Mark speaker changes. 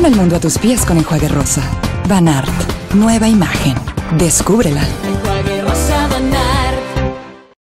Speaker 1: Pon el mundo a tus pies con enjuague rosa. Van Art. Nueva imagen. Descúbrela.